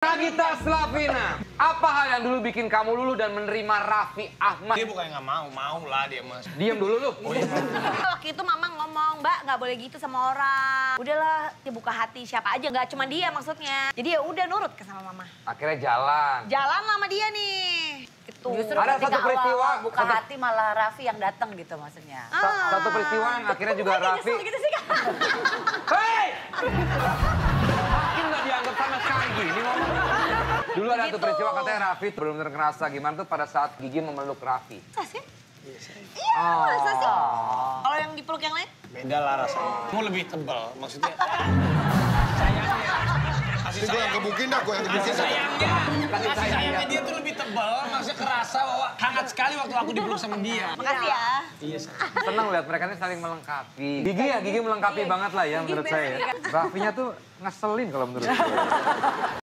Nagita Slavina, apa hal yang dulu bikin kamu lulu dan menerima Raffi Ahmad? Dia bukan nggak mau, mau lah dia mas. Diam dulu lu. Waktu itu mama ngomong, Mbak nggak boleh gitu sama orang. Udahlah, dia buka hati siapa aja, nggak cuma dia maksudnya. Jadi ya udah nurut ke sama mama. Akhirnya jalan. Jalan sama dia nih. Gitu. Justru Ada satu peristiwa, awal buka satu- hati malah Raffi yang datang gitu maksudnya. Sa- Satu peristiwa yang akhirnya juga Raffi. Gitu sih. Hei! Dulu ada satu Gitu. peristiwa katanya Raffi belum benar ngerasa gimana tuh pada saat Gigi memeluk Raffi. Masa sih? Oh. Masa sih? Kalau yang dipeluk yang lain? Beda lah rasanya. Kamu lebih tebal, maksudnya. sayangnya. Kasih Ini gue yang sayang. gebukin dah, gue yang gebukin Kasih sayangnya. Kasih sayangnya. sayangnya dia tuh lebih tebal, maksudnya kerasa bahwa hangat sekali waktu aku dipeluk sama dia. Makasih ya. Iya, sayang. Senang lihat mereka ini saling melengkapi. Gigi ya, Gigi melengkapi banget lah ya menurut saya. Raffinya tuh ngeselin kalau menurut saya.